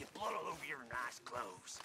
Get blood all over your nice clothes.